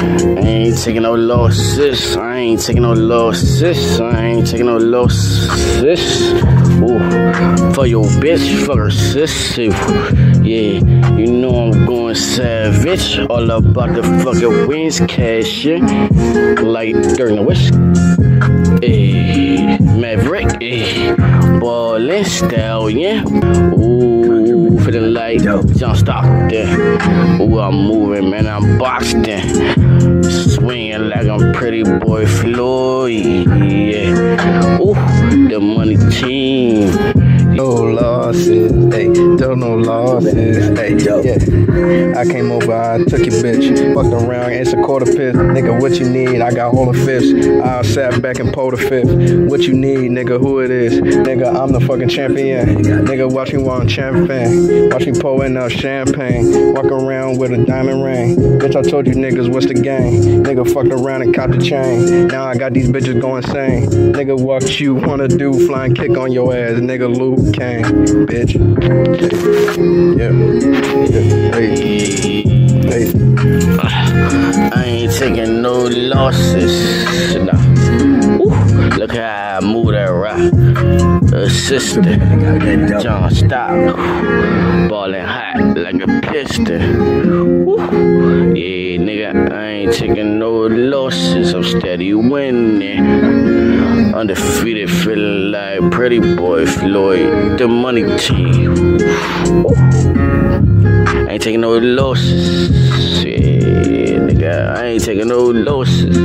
I ain't taking no losses. I ain't taking no losses. I ain't taking no losses. Ooh, for your bitch, fuck her sis. Yeah, you know I'm going savage. All about the fucking wins, cash, yeah. Like during the wish. Hey, Maverick, hey, ballin' stallion. Ooh, John Stockton. Ooh, I'm moving, man, I'm boxing. Swinging like I'm pretty boy Floyd. Yeah. Ooh, the money team. No losses, hey, don't no losses, hey, yeah. I came over, I took your bitch, fucked around, it's a quarter fifth, nigga. What you need? I got all the fifths. I sat back and pulled a fifth. What you need, nigga? Who it is? Nigga, I'm the fucking champion. Nigga, watch me want champagne, watch me pouring out champagne, walk around with a diamond ring. Bitch, I told you niggas what's the game. Nigga fucked around and caught the chain. Now I got these bitches going insane. Nigga, what you wanna do? Flying kick on your ass, nigga. Liu Kang, bitch. Yeah. Hey. Hey. I ain't taking no losses. Look how I move that rock. Assistant, John Stock, ballin' hot like a piston. Ain't taking no losses. I'm steady winning. Undefeated, feeling like pretty boy Floyd, the money team. Ain't taking no losses. Yeah, nigga, I ain't taking no losses.